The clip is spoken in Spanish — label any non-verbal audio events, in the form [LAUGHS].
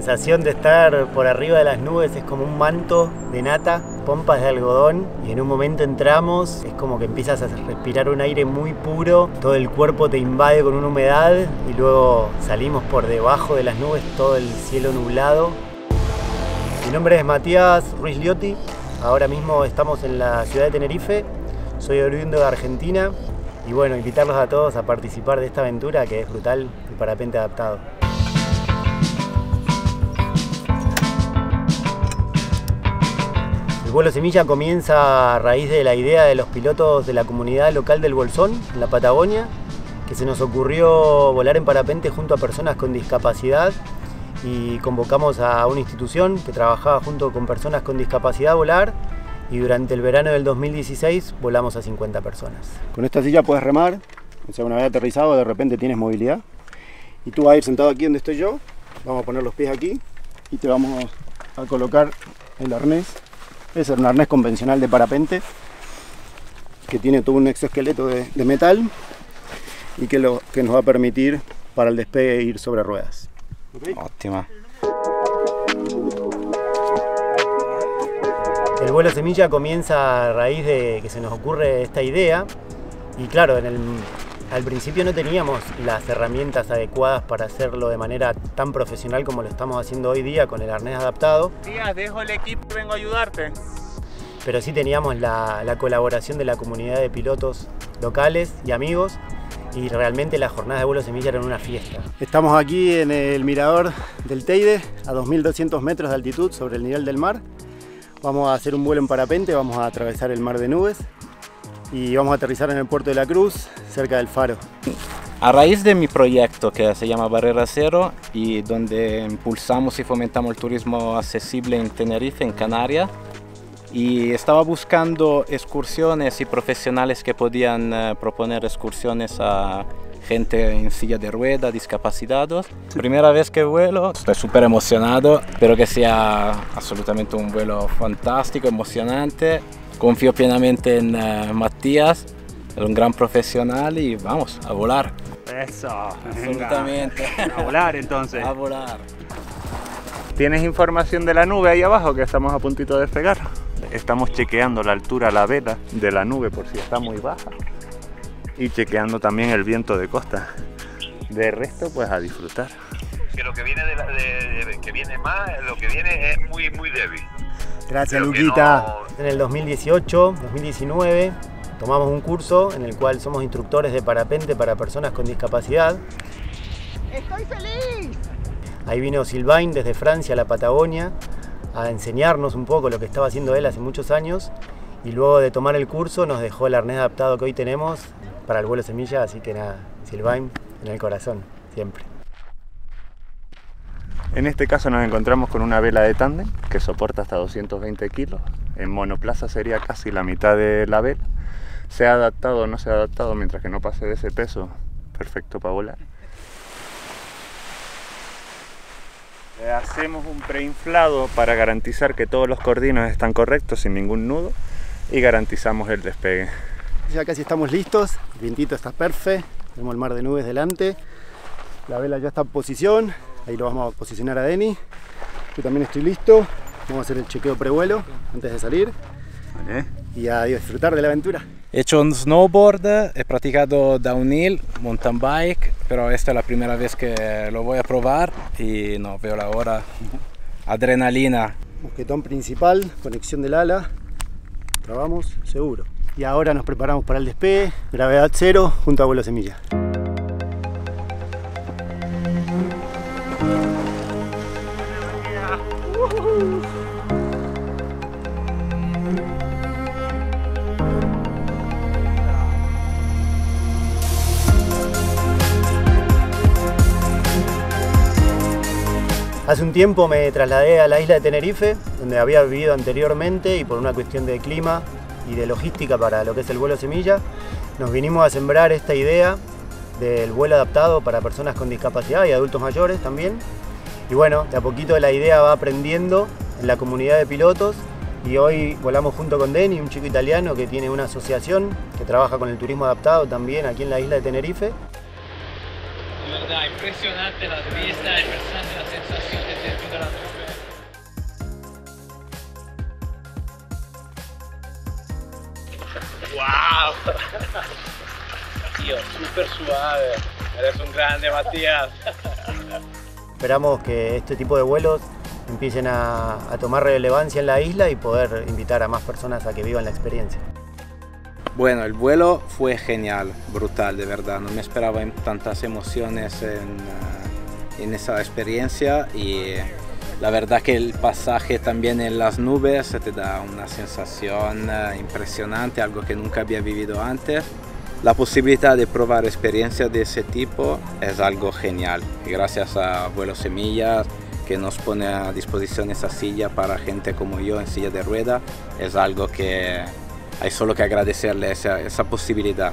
sensación de estar por arriba de las nubes es como un manto de nata, pompas de algodón y en un momento entramos, es como que empiezas a respirar un aire muy puro, todo el cuerpo te invade con una humedad y luego salimos por debajo de las nubes, todo el cielo nublado. Mi nombre es Matías Ruiz Liotti, ahora mismo estamos en la ciudad de Tenerife, soy oriundo de Argentina y bueno, invitarlos a todos a participar de esta aventura que es brutal, el parapente adaptado. El vuelo semilla comienza a raíz de la idea de los pilotos de la comunidad local del Bolsón, en la Patagonia, que se nos ocurrió volar en parapente junto a personas con discapacidad. Y convocamos a una institución que trabajaba junto con personas con discapacidad a volar. Y durante el verano del 2016 volamos a 50 personas. Con esta silla puedes remar, o sea, una vez aterrizado de repente tienes movilidad. Y tú vas a ir sentado aquí donde estoy yo, vamos a poner los pies aquí y te vamos a colocar el arnés es un arnés convencional de parapente que tiene todo un exoesqueleto de, metal y que, lo, que nos va a permitir para el despegue ir sobre ruedas. Óptima. El vuelo semilla comienza a raíz de que se nos ocurre esta idea y claro, en el, al principio no teníamos las herramientas adecuadas para hacerlo de manera tan profesional como lo estamos haciendo hoy día con el arnés adaptado. Días, dejo el equipo y vengo a ayudarte. Pero sí teníamos la, colaboración de la comunidad de pilotos locales y amigos y realmente las jornadas de vuelo semilla eran una fiesta. Estamos aquí en el mirador del Teide, a 2.200 metros de altitud sobre el nivel del mar. Vamos a hacer un vuelo en parapente, vamos a atravesar el mar de nubes y vamos a aterrizar en el puerto de la Cruz, cerca del faro. A raíz de mi proyecto que se llama Barrera Cero y donde impulsamos y fomentamos el turismo accesible en Tenerife, en Canarias, y estaba buscando excursiones y profesionales que podían eh, proponer excursiones a gente en silla de ruedas, discapacitados. Primera vez que vuelo, estoy súper emocionado, espero que sea absolutamente un vuelo fantástico, emocionante confío plenamente en uh, Matías, es un gran profesional y vamos a volar. Eso, absolutamente. [LAUGHS] A volar entonces. A volar. ¿Tienes información de la nube ahí abajo que estamos a puntito de despegar? Estamos chequeando la altura a la vela de la nube por si está muy baja y chequeando también el viento de costa. De resto, pues a disfrutar. Que lo que viene, de que viene más, lo que viene es muy, muy débil. Gracias, Luquita. En el 2018, 2019, tomamos un curso en el cual somos instructores de parapente para personas con discapacidad. ¡Estoy feliz! Ahí vino Silvain desde Francia a la Patagonia a enseñarnos un poco lo que estaba haciendo él hace muchos años y luego de tomar el curso nos dejó el arnés adaptado que hoy tenemos para el vuelo semilla, así que nada, Silvain en el corazón, siempre. En este caso nos encontramos con una vela de tándem que soporta hasta 220 kilos. En monoplaza sería casi la mitad de la vela. Se ha adaptado o no se ha adaptado mientras que no pase de ese peso, perfecto para volar. Le hacemos un preinflado para garantizar que todos los cordinos están correctos sin ningún nudo y garantizamos el despegue. Ya casi estamos listos, el vientito está perfecto, tenemos el mar de nubes delante, la vela ya está en posición, Ahí lo vamos a posicionar a Denny. Yo también estoy listo. Vamos a hacer el chequeo prevuelo antes de salir. Y a disfrutar de la aventura. He hecho un snowboard, he practicado downhill, mountain bike, pero esta es la primera vez que lo voy a probar y no veo la hora. Adrenalina. Mosquetón principal, conexión del ala. Trabamos, seguro. Y ahora nos preparamos para el despegue, gravedad cero junto a vuelo semilla. Hace un tiempo me trasladé a la isla de Tenerife, donde había vivido anteriormente y por una cuestión de clima y de logística para lo que es el vuelo semilla, nos vinimos a sembrar esta idea del vuelo adaptado para personas con discapacidad y adultos mayores también. Y bueno, de a poquito la idea va aprendiendo en la comunidad de pilotos y hoy volamos junto con Denny, un chico italiano que tiene una asociación que trabaja con el turismo adaptado también aquí en la isla de Tenerife verdad, impresionante las vistas, impresionante las sensaciones dentro de la nube. ¡Wow! Tío, súper suave. Eres un grande, Matías. Esperamos que este tipo de vuelos empiecen a, a tomar relevancia en la isla y poder invitar a más personas a que vivan la experiencia. Bueno, el vuelo fue genial, brutal, de verdad. No me esperaba tantas emociones en, eh, en esa experiencia y la verdad que el pasaje también en las nubes te da una sensación eh, impresionante, algo que nunca había vivido antes. La posibilidad de probar experiencias de ese tipo es algo genial. Gracias a Vuelo Semillas, que nos pone a disposición esa silla para gente como yo en silla de rueda, es algo que hay solo que agradecerle esa, esa posibilidad.